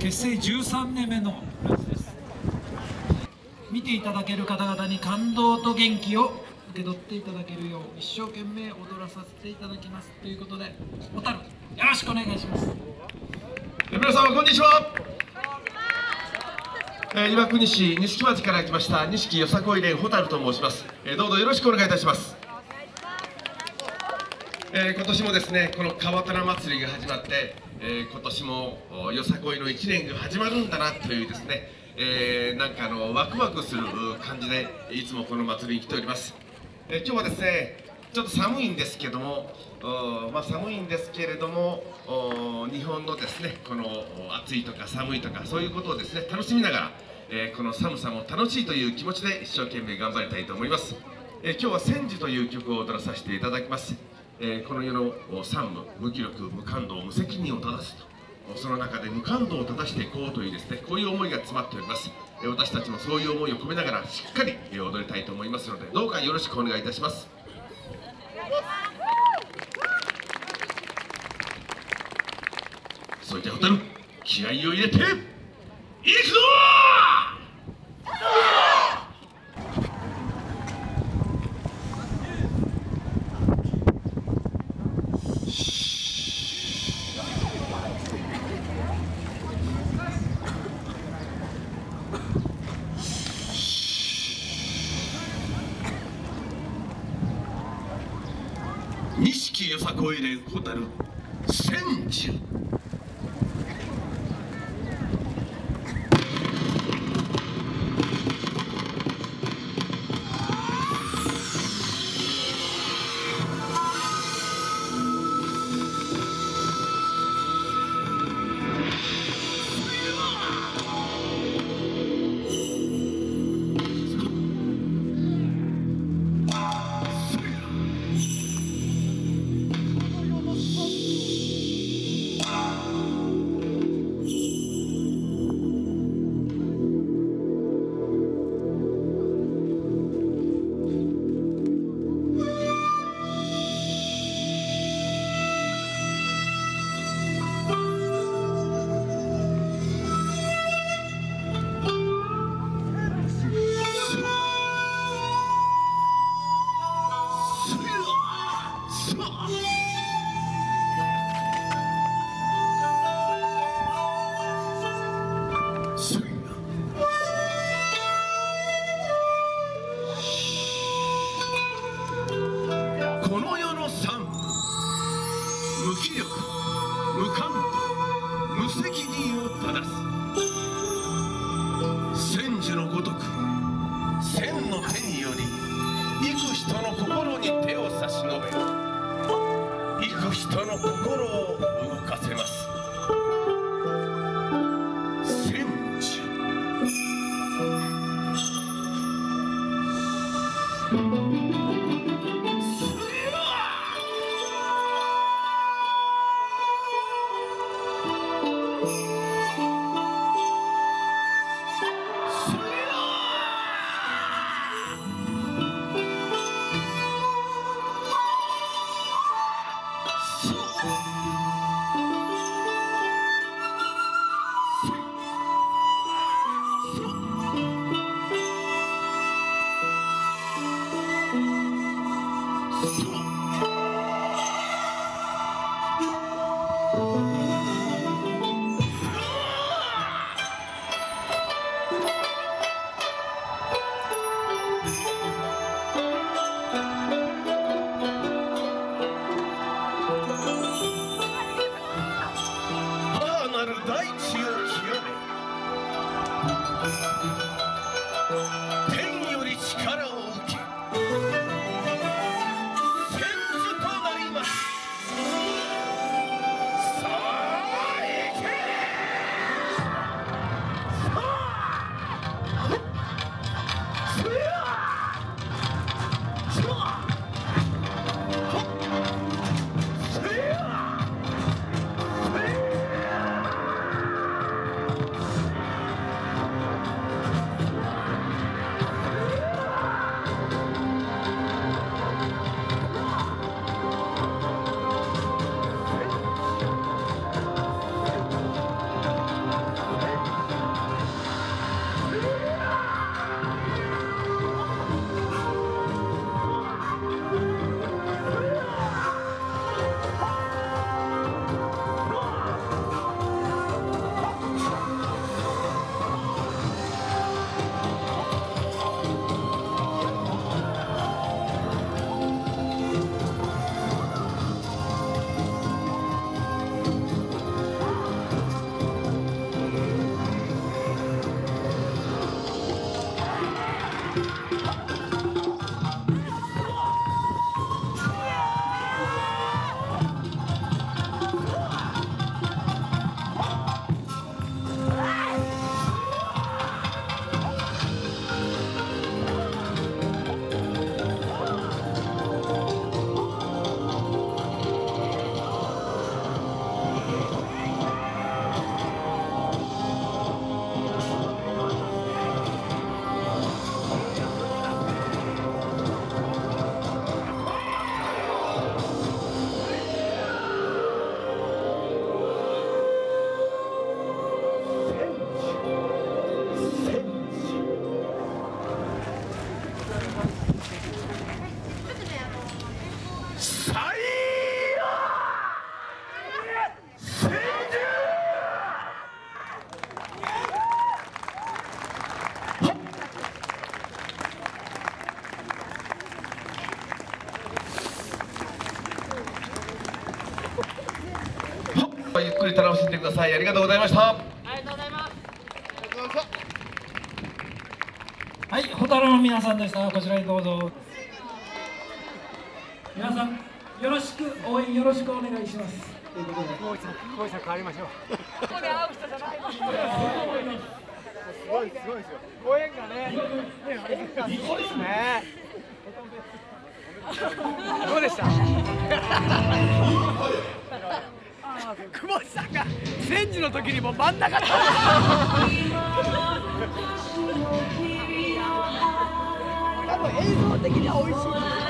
結成13年目のラジです。見ていただける方々に感動と元気を受け取っていただけるよう一生懸命踊らさせていただきます。ということで小樽よろしくお願いします。皆様こんにちは。えー岩国市錦町から来ました錦よさこい連蛍と申します、えーどうぞよろしくお願いいたします。えー今年もですねこの川虎祭りが始まって、えー今年もよさこいの1年が始まるんだなというですね、えーなんかあのワクワクする感じでいつもこの祭りに来ております、えー今日はですねちょっと寒いんですけどもおまあ、寒いんですけれども日本のですねこの暑いとか寒いとかそういうことをですね楽しみながら、えーこの寒さも楽しいという気持ちで一生懸命頑張りたいと思います、え今日は「千時」という曲を踊らさせていただきます、えーこの世の三無無気力無感動無責任を正すと。その中で無感動を正していこうというですねこういう思いが詰まっております。えー私たちもそういう思いを込めながらしっかりえー踊りたいと思いますのでどうかよろしくお願いいたします。それじゃあ蛍気合を入れていくぞ錦よさこい連蛍千獣こ楽しんでくださいありがとうございましたありがとうございますはい、ホタルの皆さんでした。こちらにどうぞ。皆さん、よろしく応援よろしくお願いします。ということで。もう一度、もう一度変わりましょう。ここで会う人じゃないすごい、すごいですよ。ご縁がね。縁がすごいですね。どうでした？久保さんが戦時の時にも真ん中だ。多分映像的には美味しい。